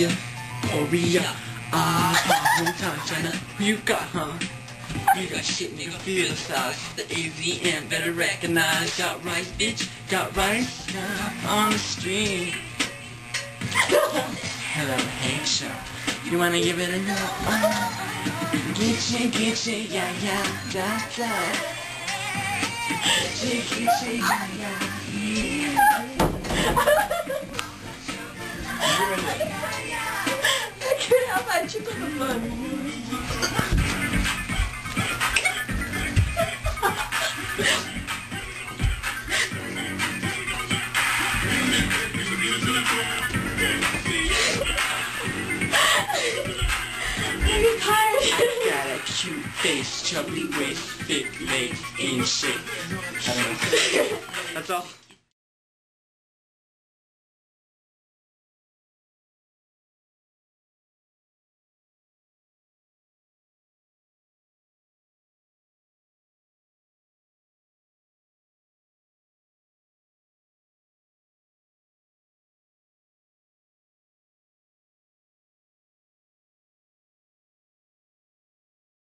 Yeah. Ah, uh, hometown China. Who you got, huh? You got shit, nigga, feel the size. The AZM, better recognize. Got rice, bitch. Got rice uh, on the street. Hello, hey. You wanna give it a go? Uh, get you, get you, yeah, yeah, da, da. Get you, get you, yeah, yeah. Cute face, chubby waist, fit legs, don't know. That's all.